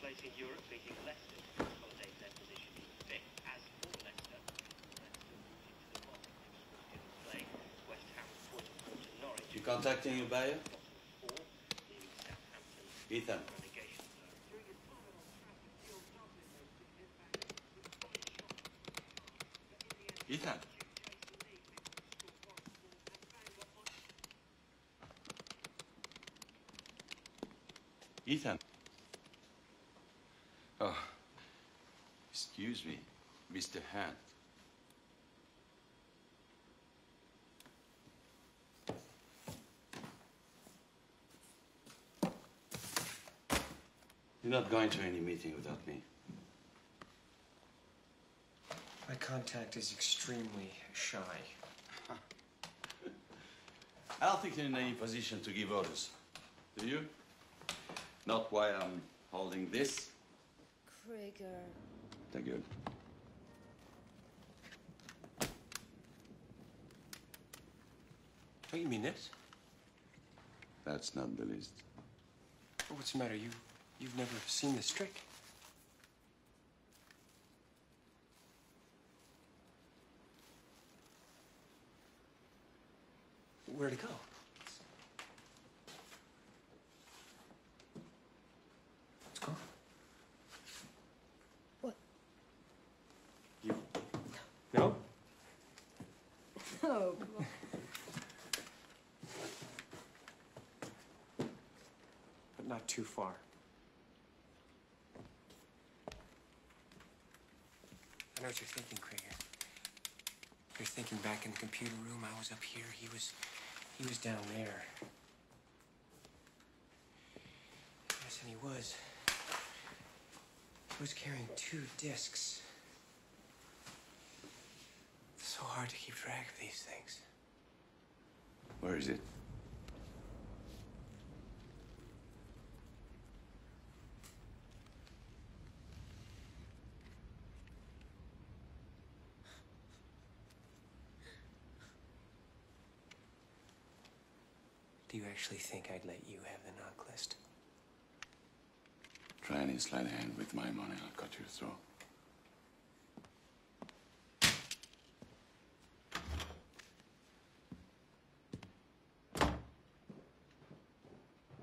place in Europe, beating Leicester to consolidate their position in fifth. As for Leicester, Leicester the bottom. Play West Ham, Norwich. You contacting your buyer? Ethan. Ethan. Ethan. Oh, excuse me, Mr. Hunt. You're not going to any meeting without me. My contact is extremely shy. I don't think you're in any position to give orders. Do you? Not while I'm holding this. Krieger. Thank you. Don't you mean this? That's not the least. Oh, what's the matter? You, you've never seen this trick? Where'd it go? It's gone. What? You. No? But not too far. I know what you're thinking, Krieger. You're thinking back in the computer room. I was up here. He was, he was down there. Yes, and he was. He was carrying two discs. It's so hard to keep track of these things. Where is it? Do you actually think I'd let you have the NOC list? Try any sleight hand with my money, I'll cut your throat.